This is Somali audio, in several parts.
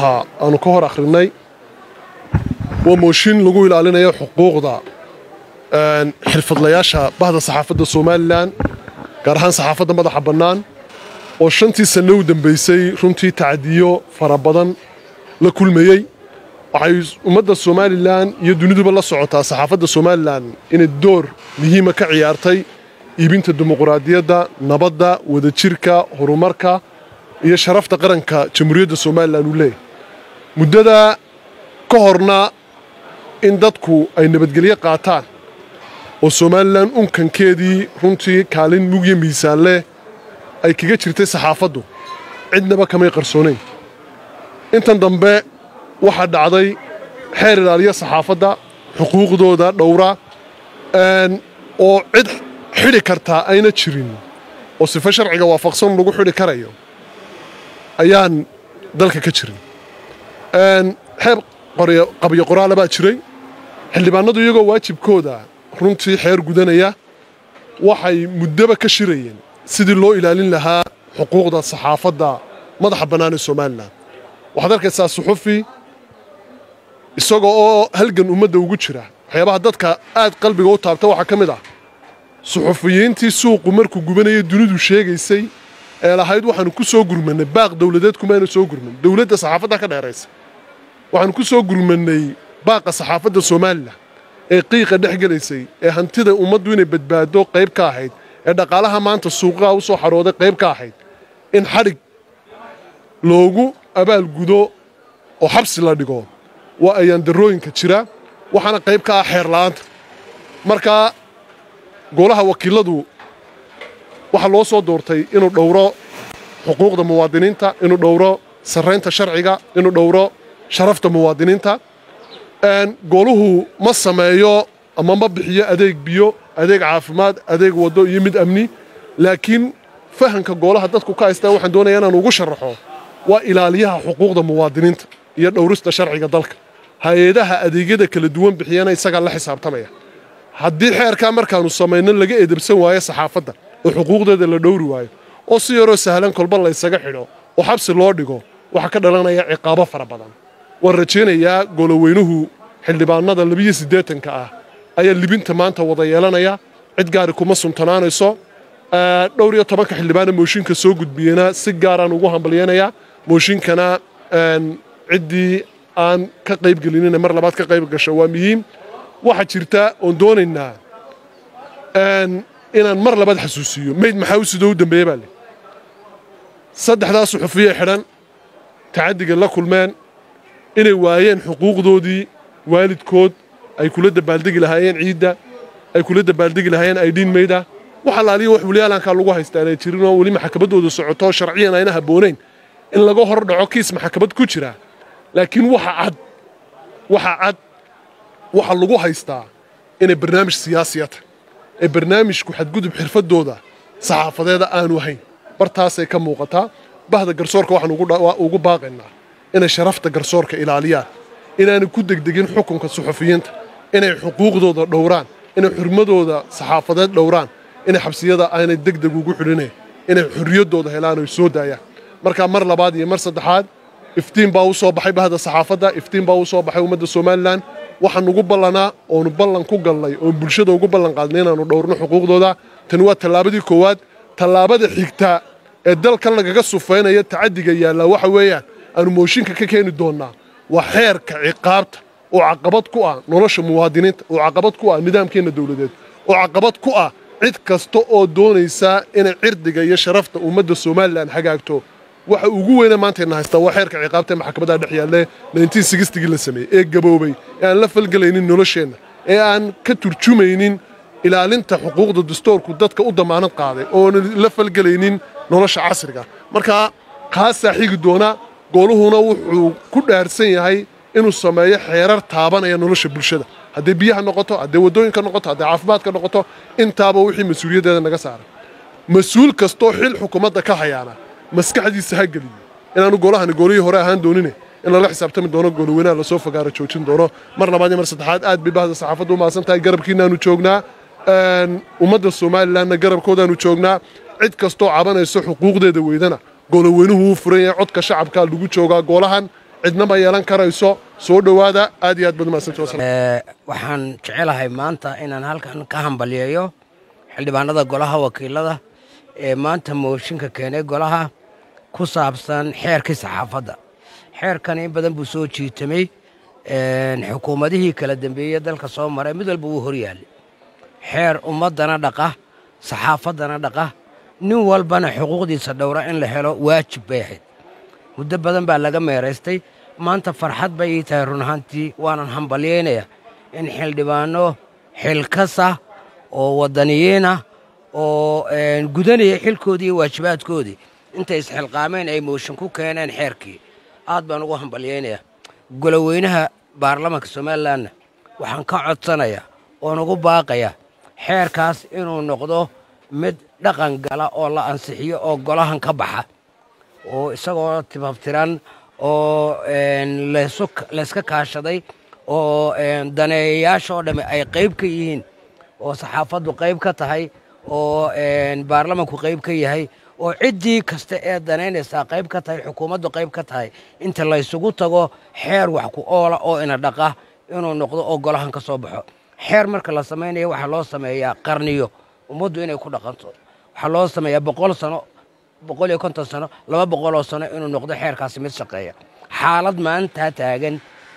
ها أنا كهر أخرني وموشين لقول علينا يا حقوق ذا أن حرف الله بعض الصحافة الصومال لأن قرحان صحافة ما ذا حبنان وشنتي سنود بيسي شنتي تعديو فربضن. لكل مي عايز ومدى الصومال لأن يدوني بالله صعوتا صحافة الصومال لأن إن الدور مهمة كعيارتي. يبنت الديمقراطية ذا نبضة وذا شركة هرمركة يا شرفت قرنك جمهورية الصومال لأن muddada ka horna in dadku ay nabadgelyo qaataan oo somalilan unkankeedii runtii kaalin mugyo miisaan leh ay kaga jirtay saxaafaddu cidnaba kamay qarsoonayn intan dambe waxaa dhacday xeer ilaaliya saxaafadda xuquuqdooda dhowra oo cid xidhi kartaa ayna jirin oo sifo sharciga waafaqsan lagu xidhi karayo ayaan dalka ka jirin xeer qabyo qoraala baa jiray. Xildhibaanadu iyagoo waajibkooda runtii xeer gudanaya waxay muddoba ka shirayeen sidii loo ilaalin lahaa xuquuqda saxaafadda madaxa bannaan ee somalilan waxaad arkaysaa suxufi isagoo oo halgan ummadda ugu jira. Waxyaabaha dadka aad qalbiga u taabta waxaa ka mid ah. Suxufiyiintii suuqu markuu gubanayay dunidu sheegaysay ee lahayd waxaanu ku soo gurmannay baaq dowladeed kumaynu soo gurman dowladda saxaafadda ka dheeraysa waxaanu ku soo gurmannay baaqa saxaafadda somalilan ee qiiqa dhex gelaysay ee hantida ummaddu inay badbaado qayb ka ahayd ee dhaqaalaha maanta suuqaha u soo xarooday qayb ka ahayd in xadhig loogu abaalgudo oo xabsi la dhigo waa ayaandarooyinka jira waxaana qayb ka ah xeerla'aanta markaa golaha wakiiladu waxaa loo soo doortay inuu dhowro xuquuqda muwaadiniinta inuu dhowro sarraynta sharciga inuu dhowro sharafta muwaadiniinta goluhu ma sameeyo ama ma bixiyo adeeg biyo adeeg caafimaad adeeg waddo iyo mid amni. Laakiin fahanka goolaha dadku ka haystaa waxaan doonaya inaan ugu sharaxo waa ilaaliyaha xuquuqda muwaadiniinta iyo dhowrista sharciga dalka. Hay'adaha adeegyada kala duwan bixiyana isagaa la xisaabtamaya. Haddii xeerkaa markaanu samayno laga edebsan waayo saxaafadda oo xuquuqdeeda la dhowri waayo oo si yaroo sahlan kolba laysaga xidho oo xabsi loo dhigo waxaa ka dhalanaya ciqaabo fara badan waan rajaynayaa goloweynuhu xildhibaanada labiyo siddeetanka ah. Ayaa libinta maanta wada yeelanaya. Cid gaari kuma suntanaanayso dhowr iyo tobanka xildhibaana mooshinka soo gudbiyena si gaaraan ugu hambalyeynayaa mooshinkana ciddii aan ka qayb gelinina mar labaad ka qayb gasho waa muhiim. Waxaa jirta oon doonaynaa inaan mar labaad xasuusiiyo mayd maxaa u sidoo u dambeeye baa le saddexdaa suxufiye xidhan tacaddiga la kulmeen inay waayeen xuquuqdoodii waalidkood ay kula dabaaldegi lahaayeen ciidda ay kula dabaaldegi lahaayeen aydhiin mayda. Wax allaaliya wax waliyaalankaa lagu haystaa inay jirin oo weli maxkamaddooda socoto sharciyan ayna habboonayn. In laga hor dhaco kiis maxkamad ku jira laakiin waxa cad waxa cad waxa lagu haystaa inay barnaamij siyaasiya tahay ee barnaamijku xadgudub xirfaddooda saxaafadeeda aanu ahayn. Bartaasay ka muuqataa bahda garsoorka waxaan ugu baaqaynaa inay sharafta garsoorka ilaaliyaan inaanay ku degdegin xukunka suxufiyiinta inay xuquuqdooda dhowraan inay xurmadooda saxaafadeed dhowraan inay xabsiyada aanay degdeg ugu xidhinayn inay xorriyaddooda helaan oy soo daayaan. Markaa mar labaad iyo mar saddexaad iftiin baa u soo baxay bahda saxaafadda iftiin baa u soo baxay ummadda somalilan waxaan ugu ballanaa oonu ballan ku galnay oon bulshada ugu ballan qaadnay inaannu dhowrno xuquuqdooda. Tani waa tallaabadii koowaad tallaabada xigta ee dalkan lagaga sufaynaya tacaddiga yaallaa waxa weeyaan aanu mooshinka ka keeni doonnaa waa xeerka ciqaabta oo caqabad ku ah nolosha muwaadiniinta oo caqabad ku ah nidaamkeenna dowladeed oo caqabad ku ah cid kasta oo doonaysa inay cirdiga iyo sharafta ummadda somalilan hagaagto. Waxa ugu weyne maantayna haystaa waa xeerka ciqaabta ee maxkamadaha dhex yaalle gii la sameeyey ee gaboobay ee aan la falgelaynin nolosheenna ee aan ka turjumaynin ilaalinta xuquuqda dastoorku dadka u damaanad qaaday oona la falgelaynin nolosha casriga. Markaa kaasaa xigi doona gooluhuna wuxuu ku dhaarsan yahay inuu sameeyo xeerar taabanaya nolosha bulshada. Hadday biyaha noqoto hadday waddooyinka noqoto hadday caafimaadka noqoto intaaba wixii mas'uuliyaddeeda naga saaray mas'uul kastoo xil xukuumadda ka hayaana maskaxdiisa ha geliyo inaanu golahani goolihii hore ahaan doonine in lala xisaabtami doono goolweynaha la soo fagaaro joojin doono. Mar labaad iyo mar saddexaad aad bay bahda saxaafadda u mahadsan tahay garabkiinaanu joognaa. Ummadda somalilanna garabkoodaanu joognaa. Cid kastoo cabanayso xuquuqdeeda weydana goloweynuhu wuu furan yahay codka shacabkaa lagu joogaa goolahan. Cidna ma yeelan karayso. Soo dhowaada aad iyo aad baad umahadsantii waxaan jecelahay maanta inaan halkan ka hambalyeeyo xildhibaanada golaha wakiilada ee maanta mooshinka keenay golaha ku saabsan xeerkii saxaafadda. Xeerkan in badan buu soo jiitamay xukuumadihii kala dambeeye dalka soo maray mid walba wuu horyaalay xeer ummaddana dhaqa saxaafaddana dhaqa نوال والبنا حقوق دي صدورة إن لحلو واجب بيحد ودى بدن با لغا ميرستي. ما انت فرحات بايه تهرون هانتي وانا نحن باليينيا إن حل ديبانو حل كسا أو ودانيينا أو آه، إن قداني حل كودي واجبات كودي. انت يسحل قامين أي موشن كو كينا نحيركي آد بانو وهم باليينيا قلوينها بارلمك سومال لأن وحن كا عطانايا ونغو باقيا حير كاس إنو نقضو مد dhaqan gala oo la ansixiyo oo golahan ka baxa oo isagoo tibabtiran oo layska kaashaday oo daneeyayaasha oo dhamme ay qayb ka yihiin oo saxaafaddu qayb ka tahay oo baarlamanku qayb ka yahay oo ciddii kasta ee danaynaysaa qayb ka tahay xukuumaddu qayb ka tahay inta laysugu tago xeer wax ku oola oo ina dhaqa inuu noqdo oo golahan ka soo baxo. Xeer marka la samaynayo waxaa loo sameeyaa qarniyo. Ummaddu inay ku dhaqanto waxaa loo sameeyaa boqol sano boqol iyo konton sano laba boqoloo sano inuu noqdo xeerkaasi mid shaqeeya. Xaalad maantaa taagan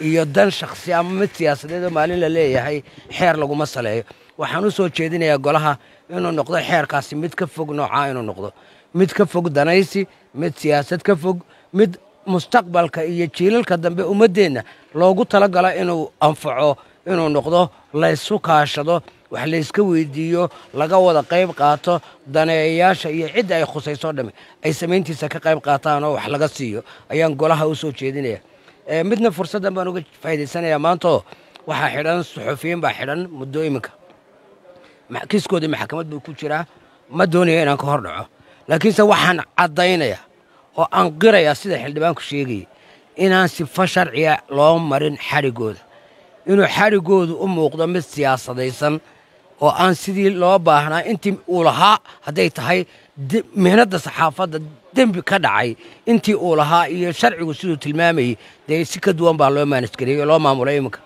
iyo dan shakhsi ama mid siyaasadeed oo maalin la leeyahay xeer laguma saleeyo. Waxaan u soo jeedinayaa golaha inuu noqdo xeerkaasi mid ka fog noocaa inuu noqdo. Mid ka fog danaysi mid siyaasad ka fog mid mustaqbalka iyo jiilalka dambe ummaddeenna. Loogu talagalo inuu anfaco inuu noqdo laysu kaashado wax layska weydiiyo laga wada qayb qaato daneeyayaasha iyo cidda ay khusayso dhamme ay samayntiisa ka qayb qaataan oo wax laga siiyo. Ayaan golaha u soo jeedinaya. Midna fursaddan baan uga faa'idaysanayaa maantoo waxaa xidhan suxufiyiin baa xidhan muddo iminka. Kiiskoodii maxkamad buu ku jiraa. Ma doonaya inaan ka hor dhaco. Laakiinse waxaan caddaynayaa oo aan qirayaa sida xildhibaanku sheegayay inaan sifa sharciga loo marin xadhiggooda inuu xadhiggoodu u muuqdo mid siyaasadaysan oo aan sidii loo baahnaa intii uu lahaa hadday tahay mihnadda saxaafadda dembi ka dhacay intii uu lahaa iyo sharcigu siduu tilmaamayey dee si ka duwan baa loo maanisgareeyey oo loo maamulay iminka.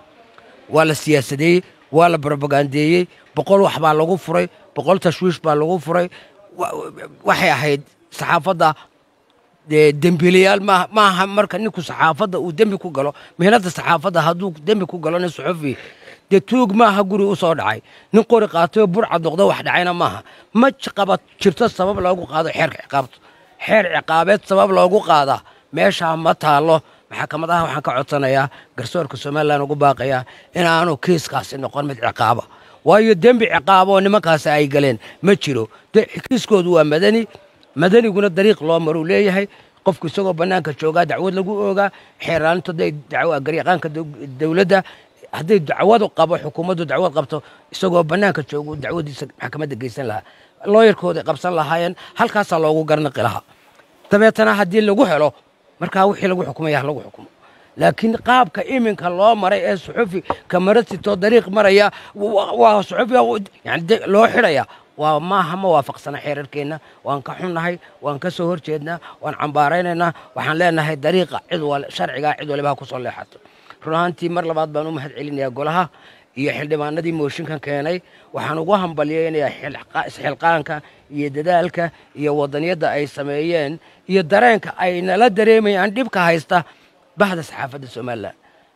Waa la siyaasadeeyey waa la brobagandeeyey boqol wax baa lagu furay boqol tashwiish baa lagu furay. Waxay ahayd saxaafadda dembiilayaal maaha marka ninku saxaafadda uu dembi ku galo mihnadda saxaafadda hadduu dembi ku galo nin suxufi dee tuug maaha guri u soo dhacay. Nin qori qaatayoo burcad noqdo wax dhacayna maaha. Ma qaba jirto sabab loogu qaado xeer ciqaabeed sabab loogu qaadaa meeshaa ma taallo. Maxkamadaha waxaan ka codsanayaa garsoorka somalilan ugu baaqayaa inaanu kiiskaasi noqon mid ciqaaba waayo dembi ciqaaboo nimankaasi ay galeen ma jiro. Kiiskoodu waa madani. Madaniguna dariiq loo maruu leeyahay. Qofku isagoo bannaanka joogaa dacwad lagu oogaa xeeraalintu hadday garyaqaanka dowladda هذه دعوات قبوا حكومة دعوات قبته سووا بنانك تشوفوا دعوات حكومة جيسن لها. لوير كود قبصن لها ين هل كان صلوا قرن قلها؟ تبي تنا هدي اللي جوه له مركا وحي له حكومة يهلا حكومة. لكن قاب كإيمان كالله مري إيه صحفي كمرت تدريق مريا وصحفي يعني لو حريا وما هم موافق سنة حرير كنا وانكحنا هاي وانكسور جدنا وانعبارينا وحنلنا هاي دريقة عدول شرعية عدول بها كسر رانتي مر لبعض بنو محد علين يا جولها يحل دمان ندي موشين كان كياني وحنوهم بليين يا حل قا حل قانك يددالك يا وطنية دا أي سمايين يا أي نلا دريمي عن دبك هايستا بعد الصحافة السومالة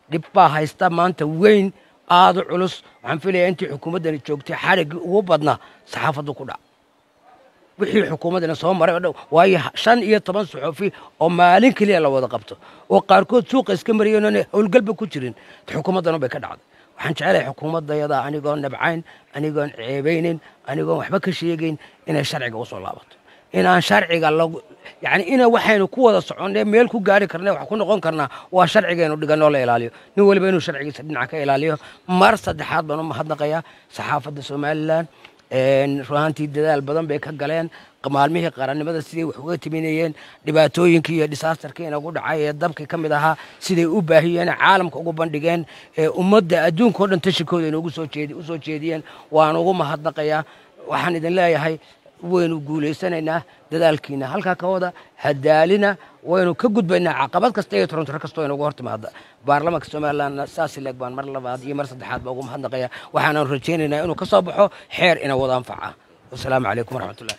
دبها هايستا ما أنت وين آذ علوس عن فيلي أنت حكومة دني تشوكتي حرق وبدنا صحافة كلها wixii xukuumaddana soo maray o dhan waayo shan iyo toban suxufi oo maalin keliya la wada qabto oo qaarkood suuqa iska mariyeen oona howlgalba ku jirin xukuumaddana bay ka dhacday. Waxaan jecelahay xukuumaddayada anigoon nabcayn anigoon ceebaynin anigoon waxba ka sheegayn inay sharciga u soo laabato. Inaan sharciga lagu yacni ina waxaynu ku wada soconnee meel ku gaari karnay wax ku noqon karnaa waa sharcigaynu dhiganoo la ilaaliyo. Nin waliba inuu sharcigiisa dhinaca ka ilaaliyo. Mar saddexaad baan u mahadnaqayaa saxaafadda somalilan runaantii dadaal badan bay ka galeen. Maalmihii qarannimada siday wax uga timinayeen. Dhibaatooyinkii iyo disaastarkii inagu dhacay ee dabkii ka mid ahaa siday u baahiyeen caalamka ugu bandhigeen ee ummadda adduunka o dhan tashikooda inoogu soo jeedi u soo jeediyeen waan ugu mahadnaqayaa. Waxaan idin leeyahay وين وينو جوليسنا إنا دلكينا هل كاكودا هدالنا وين كجود بينا عقبات كستي ترنت ركستو إنا قهرت ماذا بارلمك سمرلان ساس لك بان مرلا بعد يمر صدحات بقوم هندقيا. وحنا رجينا إنا إنه كصبحه حير إنا وضام فعه والسلام عليكم ورحمة الله.